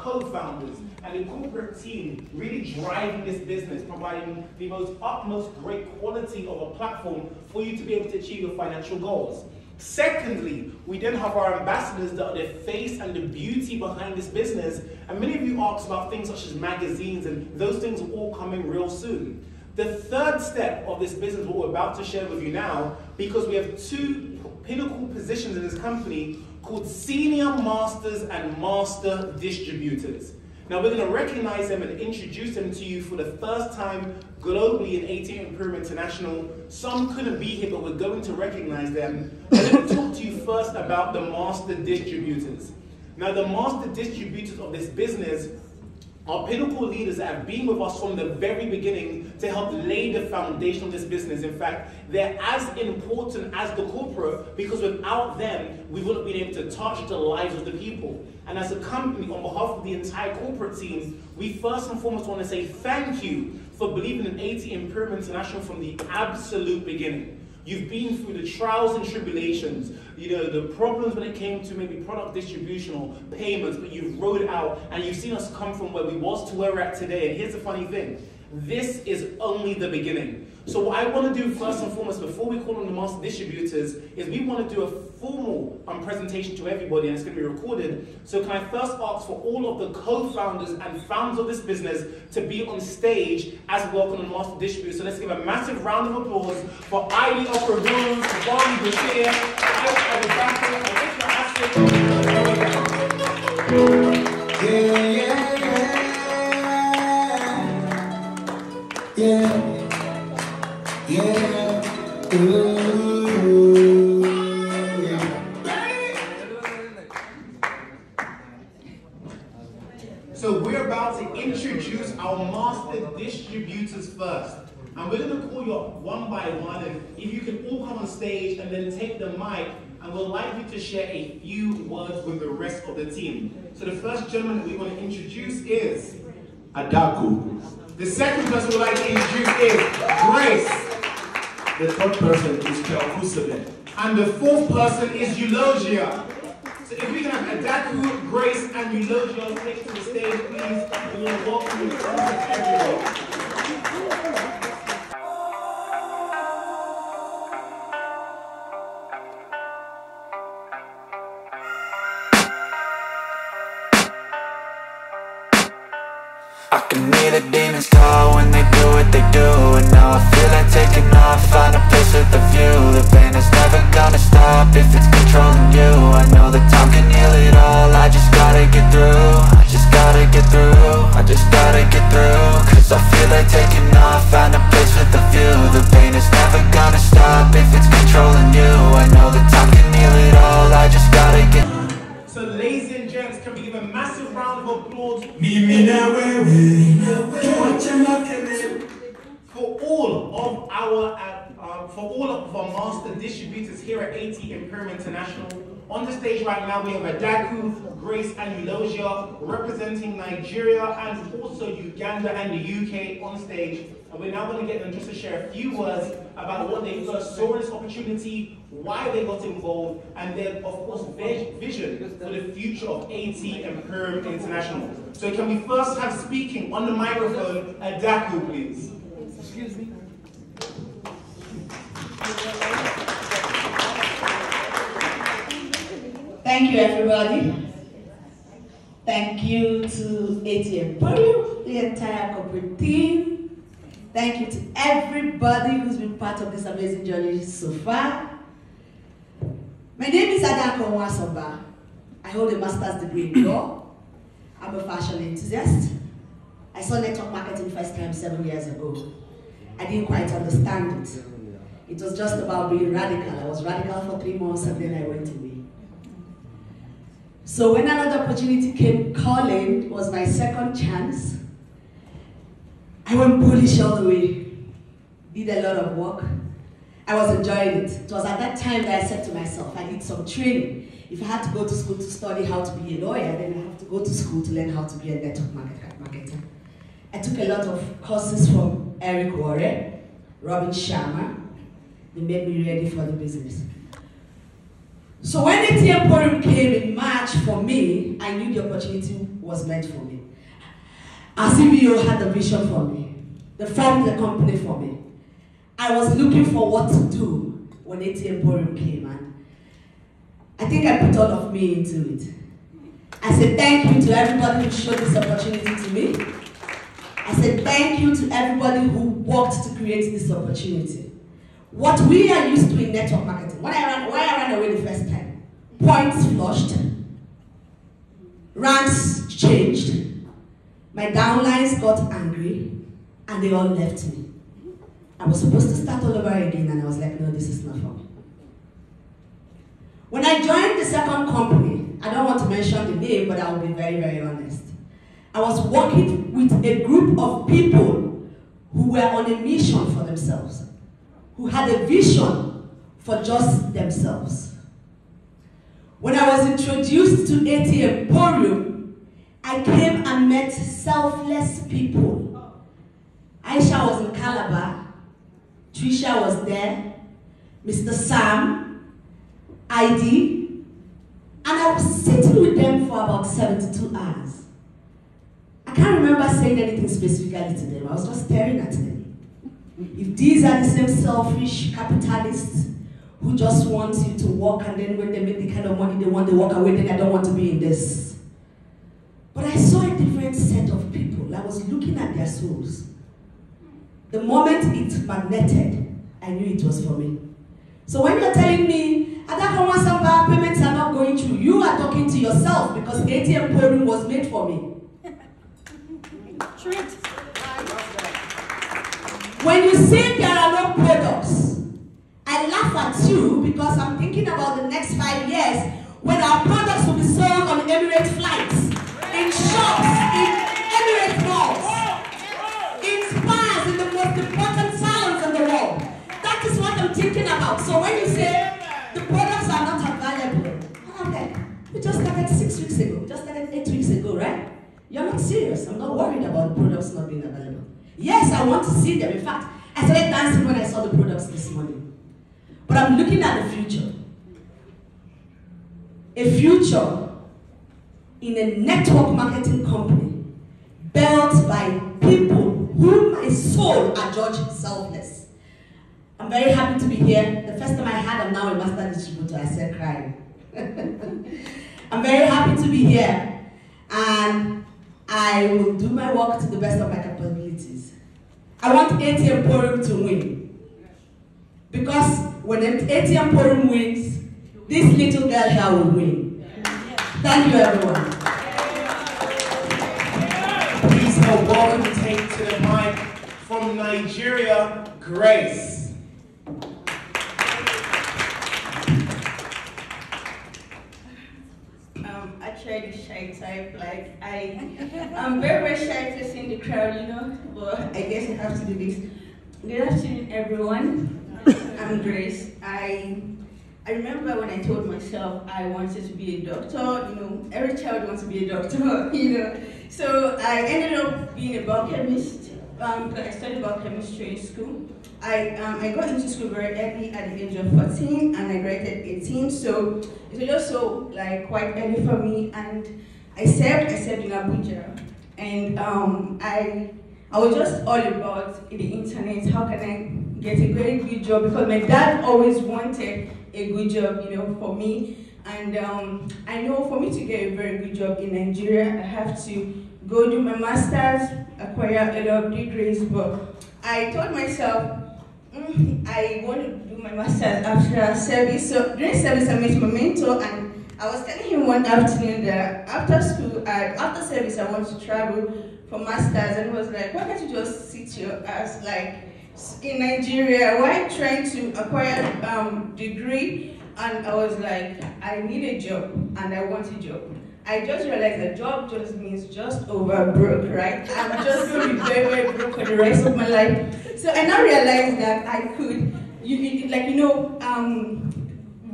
co-founders and the corporate team really driving this business, providing the most utmost great quality of a platform for you to be able to achieve your financial goals. Secondly, we then have our ambassadors that are the face and the beauty behind this business. And many of you asked about things such as magazines, and those things are all coming real soon. The third step of this business, what we're about to share with you now, because we have two pinnacle positions in this company called Senior Masters and Master Distributors. Now we're going to recognize them and introduce them to you for the first time globally in ATM Emporium International. Some couldn't be here, but we're going to recognize them. And let me talk to you first about the master distributors. Now the master distributors of this business are pinnacle leaders have been with us from the very beginning to help lay the foundation of this business. In fact, they're as important as the corporate because without them, we wouldn't be able to touch the lives of the people. And as a company, on behalf of the entire corporate team, we first and foremost want to say thank you for believing in ATM Emporium International from the absolute beginning. You've been through the trials and tribulations, you know, the problems when it came to maybe product distribution or payments, but you've rode out and you've seen us come from where we was to where we're at today. And here's the funny thing. This is only the beginning. So what I want to do first and foremost, before we call on the master distributors, is we want to do a formal um, presentation to everybody, and it's going to be recorded. So can I first ask for all of the co-founders and founders of this business to be on stage as welcome on the master distributor. So let's give a massive round of applause for Ivy Opera Rooms, Bobby Bashir, Yeah, yeah, yeah. Yeah. Yeah. Ooh. So we're about to introduce our master distributors first. And we're going to call you up one by one. And if you can all come on stage and then take the mic, and we'd like you to share a few words with the rest of the team. So the first gentleman we want to introduce is Adaku. The second person we'd like to introduce is Grace. The third person is Kelkusebe. And the fourth person is Eulogia. So if we can have Adaku, Grace, and Eulogia take to the stage, please. We to welcome you everyone. I can hear the what they do And now I feel like taking off, find a place with a view. The pain is never gonna stop if it's controlling you. I know that time can heal it all, I just gotta get through. I just gotta get through, I just gotta get through. Cause I feel like taking off, find a place with a view. The pain is never gonna stop if it's controlling you. I know that time can heal it all, I just gotta get So ladies and gents, can we give a massive round of applause? Mimi na wewe. Tuache makelele. for all of our uh, uh, for all of our master distributors here at AT Emporium International. On the stage right now we have Adaku, Grace, and Eulogia representing Nigeria and also Uganda and the UK on stage. And we're now going to get them just to share a few words about what they first saw in this opportunity, why they got involved, and then of course their vision for the future of AT Emporium International. So can we first have speaking on the microphone, Adaku, please? Excuse me. Thank you, everybody. Thank you to ATM Emporium, the entire corporate team. Thank you to everybody who's been part of this amazing journey so far. My name is Adaku Wasamba. I hold a master's degree in law. I'm a fashion enthusiast. I saw network marketing first time seven years ago. I didn't quite understand it. It was just about being radical. I was radical for three months and then I went away. So when another opportunity came calling, was my second chance. I went bullish all the way. Did a lot of work. I was enjoying it. It was at that time that I said to myself, I need some training. If I had to go to school to study how to be a lawyer, then I have to go to school to learn how to be a network market- marketer. I took a lot of courses from Eric Worre, Robin Sharma. They made me ready for the business. So when ATM Emporium came in March for me, I knew the opportunity was meant for me. Our CBO had a vision for me. They formed the company for me. I was looking for what to do when ATM Emporium came and I think I put all of me into it. I said thank you to everybody who showed this opportunity to me. I said thank you to everybody who worked to create this opportunity. What we are used to in network marketing, when I ran, why I ran away the first time, points flushed, ranks changed, my downlines got angry, and they all left me. I was supposed to start all over again, and I was like, no, this is not for me. When I joined the second company, I don't want to mention the name, but I will be very, very honest. I was working with a group of people who were on a mission for themselves, who had a vision for just themselves. When I was introduced to AT Emporium, I came and met selfless people. Aisha was in Calabar, Trisha was there, Mr. Sam, ID, and I was sitting with them for about 72 hours. I can't remember saying anything specifically to them. I was just staring at them. If these are the same selfish capitalists who just want you to work and then when they make the kind of money they want, they walk away, then I don't want to be in this. But I saw a different set of people. I was looking at their souls. The moment it magneted, I knew it was for me. So when you're telling me, Adakonwa Samba payments are not going through, you are talking to yourself because ATM Emporium was made for me. When you say there are no products, I laugh at you because I'm thinking about the next five years when our products will be sold on Emirates flights, in shops, in Emirates malls, in spas, in the most important salons in the world. That is what I'm thinking about. So when you say the products are not available, I'm we just started six weeks ago, we just started eight weeks? You're not serious. I'm not worried about the products not being available. Yes, I want to see them. In fact, I started dancing when I saw the products this morning. But I'm looking at the future. A future in a network marketing company built by people whom my soul adjudge selfless. I'm very happy to be here. The first time I had, I'm now a master distributor. I said crying. I'm very happy to be here. And I will do my work to the best of my capabilities. I want AT Emporium to win. Because when AT Emporium wins, this little girl here will win. Thank you, everyone. Please help welcome take to the mic from Nigeria, Grace. Shy type, like I, I'm very very shy to see in the crowd, you know. But I guess I have to do this. Good afternoon, everyone. I'm Grace. I, I remember when I told myself I wanted to be a doctor. You know, every child wants to be a doctor. You know, so I ended up being a biochemist. Um, I studied biochemistry in school. I, um, I got into school very early at the age of 14 and I graduated 18, so it was also like quite early for me and I served, I served in Abuja and um, I, I was just all about the internet, how can I get a very good job? Because my dad always wanted a good job, you know, for me. And um, I know for me to get a very good job in Nigeria, I have to go do my master's, acquire a lot of degrees, but I told myself, mm, I want to do my master's after service. So during service, I met my mentor, and I was telling him one afternoon that after school, uh, after service, I want to travel for masters, and he was like, why can't you just sit your ass like in Nigeria? Why trying to acquire um, degree? And I was like, I need a job, and I want a job. I just realized that job just means just over broke, right? I'm just going to be very, very broke for the rest of my life. So I now realized that I could, you- like you know, um,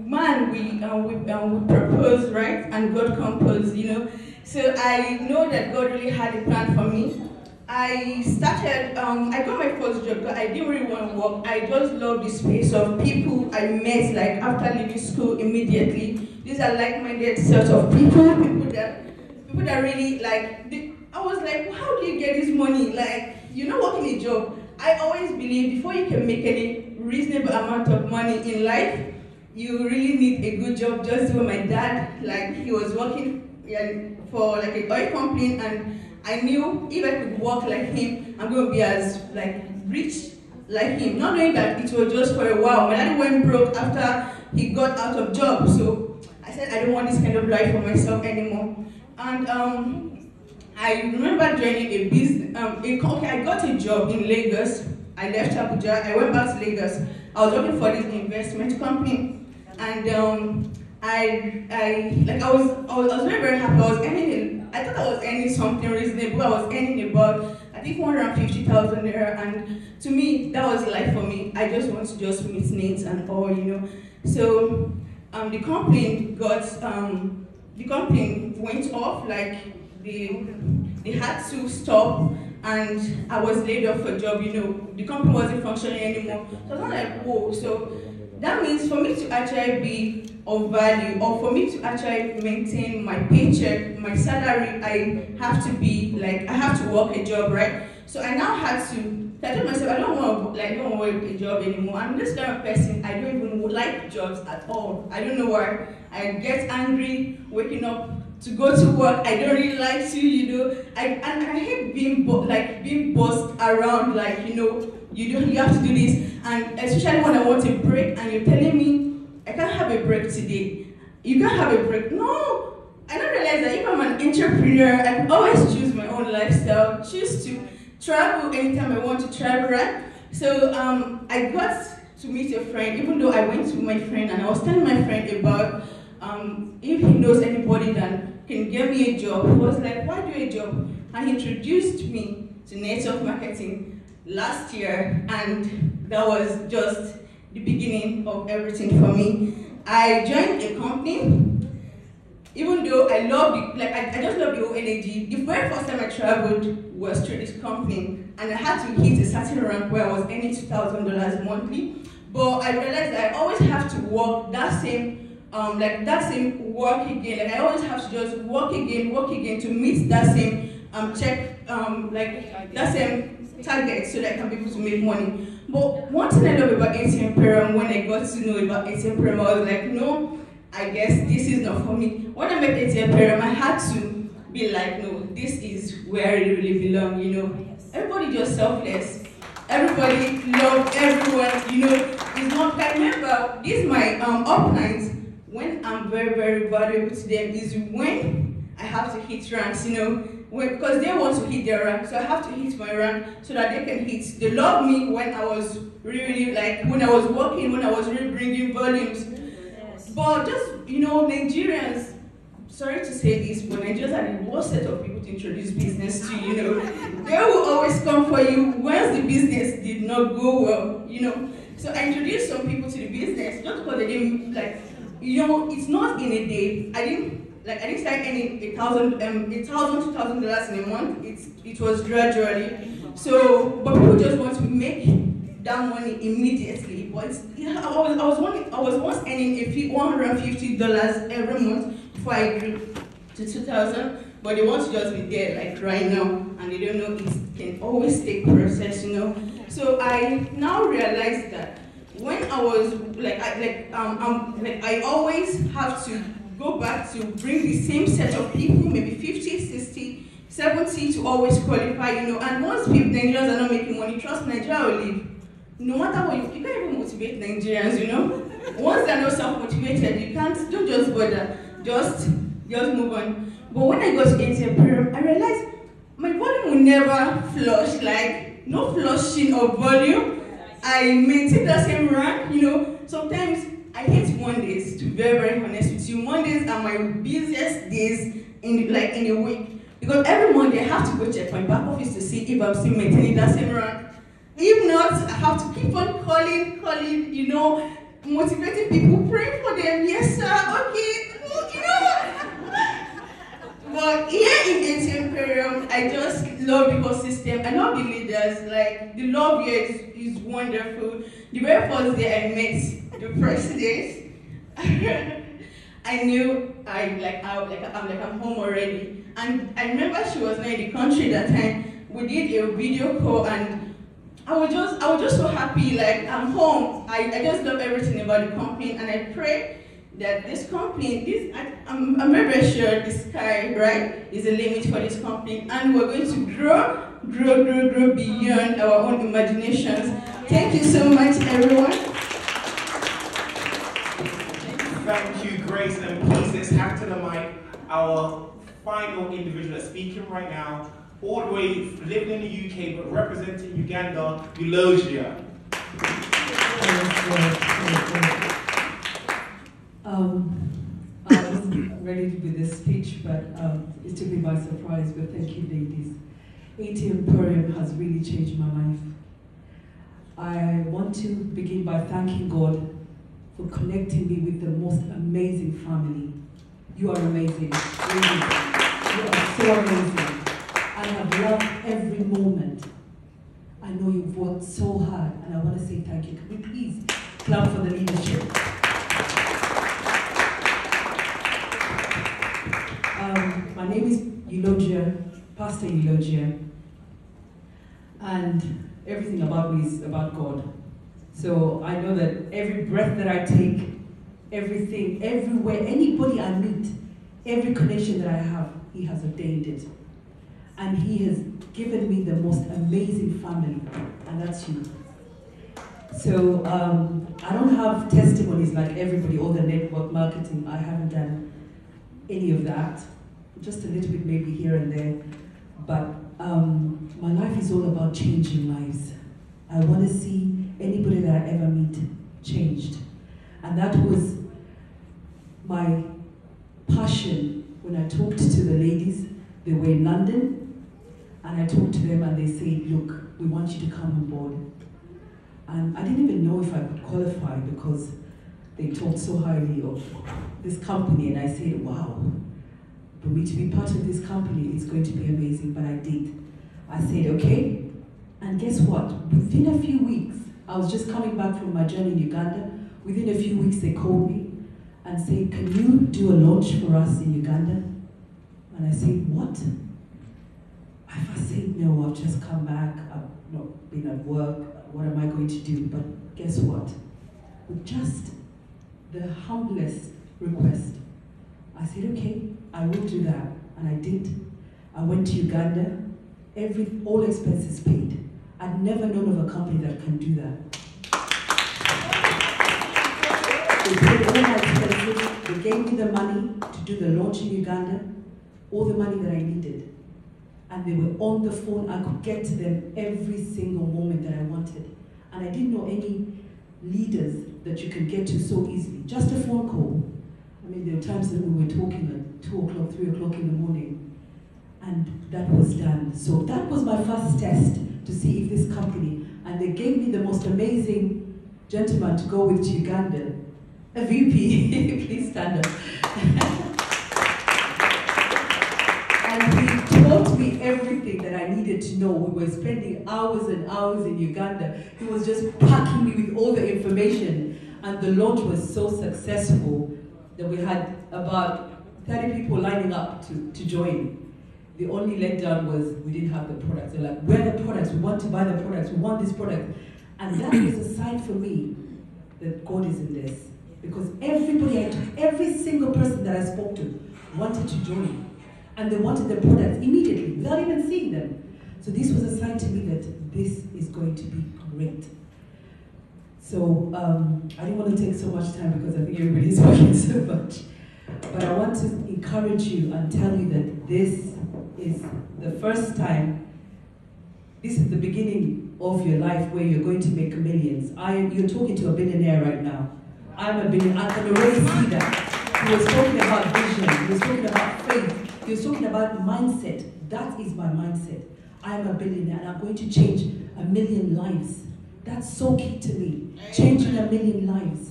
man, we uh, we, um, we propose, right, and God composed, you know. So I know that God really had a plan for me, I started, um, I got my first job, but I didn't really want to work. I just love the space of people I met, like after leaving school immediately. These are like-minded sort of people, people that, people that really like. They, I was like, how do you get this money? Like, you're not working a job. I always believe before you can make any reasonable amount of money in life, you really need a good job. Just when my dad, like, he was working for like an oil company and I knew if I could work like him, I'm going to be as like rich like him. Not knowing that it was just for a while. My daddy went broke after he got out of job. So I said I don't want this kind of life for myself anymore. And um, I remember joining a business. Um, a, okay, I got a job in Lagos. I left Abuja. I went back to Lagos. I was working for this investment company, and um, I, I, like I was, I was, I was very, very happy. I was earning, I thought I was earning something reasonable. I was earning about, I think 150,000 naira, and to me, that was life for me. I just want to just meet needs and all, you know. So, um, the company got, um, the company went off, like, they, they had to stop, and I was laid off for job, you know. The company wasn't functioning anymore. So I was like, whoa, so that means for me to actually be of value or for me to actually maintain my paycheck, my salary, I have to be like I have to work a job, right? So I now had to I told myself I don't want to like don't want a job anymore. I'm this kind of person. I don't even like jobs at all. I don't know why. I get angry waking up to go to work. I don't really like to, you know. I and I hate being like being bossed around. Like you know, you do you have to do this, and especially when I want a break, and you're telling me I can't have a break today. You can't have a break. No, I don't realize that if I'm an entrepreneur, I always choose my own lifestyle. Choose to travel anytime I want to travel, right? So um, I got to meet a friend, even though I went to my friend and I was telling my friend about um, if he knows anybody that can give me a job. He was like, why do a job? And he introduced me to network marketing last year, and that was just the beginning of everything for me. I joined a company even though I love the, like, I, I just love the whole energy. The very first time I traveled was through this company, and I had to hit a certain rank where I was earning $2,000 monthly. But I realized that I always have to work that same, um, like that same work again. Like I always have to just work again, work again to meet that same um, check, um, like that same target so that I can be able to make money. But one thing I love about ATM Pyram, when I got to know about ATM Pyram, I was like, no, I guess this is not for me. When I met ATM Pyram, I had to be like, no, this is where I really belong, you know. Everybody just selfless. Everybody love everyone, you know. It's not, I remember, this is my um, uplines. When I'm very, very valuable to them is when I have to hit ranks, you know. Because they want to hit their rank, so I have to hit my rank so that they can hit. They love me when I was really like when I was working, when I was really bringing volumes. But just you know, Nigerians. Sorry to say this, but Nigerians are the worst set of people to introduce business to. You know, they will always come for you once the business did not go well. You know, so I introduced some people to the business just because they didn't like. You know, it's not in a day. I didn't like I didn't start earning a thousand, um, a thousand, two thousand dollars in a month. It's it was gradually. So, but people just want to make that money immediately. But yeah, I was I was I was once earning a one hundred and fifty dollars every month before I grew to two thousand. But they want to just be there like right now, and they don't know it can always take process, you know. So I now realize that when I was like I like um, um like I always have to go back to bring the same set of people, maybe 50, 60, 70 to always qualify, you know. And once people, Nigerians are not making money, trust Nigeria will leave. No matter what, you, you can't even motivate Nigerians, you know. Once they're not self-motivated, you can't, don't just bother, just, just move on. But when I got to Pyram, I realized my volume will never flush, like no flushing of volume. I maintain the same rank, you know. Sometimes I hate Mondays, to be very, very honest with you. Mondays are my busiest days in like in a week. Because every Monday I have to go check my back office to see if I'm still maintaining that same rank. If not, I have to keep on calling, calling, you know, motivating people, praying for them. Yes, sir, okay, you know. But here in ATM Pyram, I just love the ecosystem. I love the leaders. Like the love here is, is wonderful. The very first day I met the first president, I knew I like I like I'm like I'm home already. And I remember she was not in the country that time. We did a video call and I was just I was just so happy. Like I'm home. I, I just love everything about the company and I pray that this company, this I, I'm, I'm very, very sure the sky, right, is a limit for this company, and we're going to grow, grow, grow, grow beyond our own imaginations. Thank you so much, everyone. Thank you, Grace, and please let's have to the mic our final individual speaking right now, all the way living in the UK but representing Uganda, Eulogia. Um, I wasn't ready to do this speech, but um, it took me by surprise. But thank you, ladies. AT Emporium has really changed my life. I want to begin by thanking God for connecting me with the most amazing family. You are amazing. You are so amazing. I have loved every moment. I know you've worked so hard, and I want to say thank you. Can we please clap for the leadership? Um, my name is Eulogia, Pastor Eulogia, and everything about me is about God. So I know that every breath that I take, everything, everywhere, anybody I meet, every connection that I have, He has ordained it. And He has given me the most amazing family, and that's you. So um, I don't have testimonies like everybody, all the network marketing. I haven't done any of that, just a little bit maybe here and there. But um, my life is all about changing lives. I want to see anybody that I ever meet changed. And that was my passion when I talked to the ladies. They were in London, and I talked to them, and they said, Look, we want you to come on board. And I didn't even know if I could qualify because they talked so highly of this company, and I said, wow, for me to be part of this company is going to be amazing, but I did. I said, okay, and guess what? Within a few weeks, I was just coming back from my journey in Uganda. Within a few weeks, they called me and said, can you do a launch for us in Uganda? And I said, what? I first said, no, I've just come back, I've not been at work, what am I going to do? But guess what? With just the humblest request. I said, okay, I will do that. And I did. I went to Uganda, every all expenses paid. I'd never known of a company that can do that. They gave me the money to do the launch in Uganda, all the money that I needed. And they were on the phone, I could get to them every single moment that I wanted. And I didn't know any leaders that you can get to so easily. Just a phone call. I mean, there were times that we were talking at 2 o'clock, 3 o'clock in the morning, and that was done. So that was my first test to see if this company, and they gave me the most amazing gentleman to go with to Uganda, VP, please stand up. and he taught me everything that I needed to know. We were spending hours and hours in Uganda. He was just packing me with all the information. And the launch was so successful that we had about 30 people lining up to, to join. The only letdown was we didn't have the products. They're like, where the products? We want to buy the products. We want this product. And that was a sign for me that God is in this. Because everybody, I took, every single person that I spoke to wanted to join. And they wanted the products immediately, without even seeing them. So this was a sign to me that this is going to be great. So um, I didn't want to take so much time because I think everybody's working so much. But I want to encourage you and tell you that this is the first time, this is the beginning of your life where you're going to make millions. I, you're talking to a billionaire right now. I'm a billionaire. I can already see that. He was talking about vision. He was talking about faith. He was talking about mindset. That is my mindset. I'm a billionaire and I'm going to change a million lives. That's so key to me. Changing a million lives.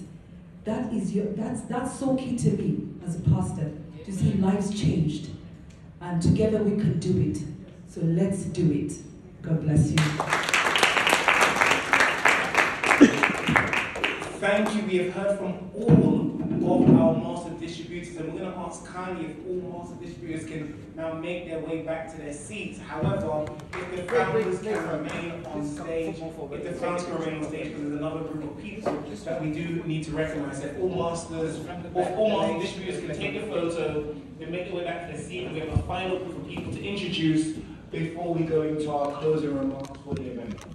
That is your that's that's so key to me as a pastor to see lives changed. And together we can do it. So let's do it. God bless you. Thank you. We have heard from all of our master distributors, and we're going to ask kindly if all master distributors can now make their way back to their seats. However, if the founders can remain on stage, if the founders can remain on stage, because there's another group of people that we do need to recognize. If all masters, or all master distributors can take a photo, and make their way back to their seat, and we have a final group of people to introduce before we go into our closing remarks for the event.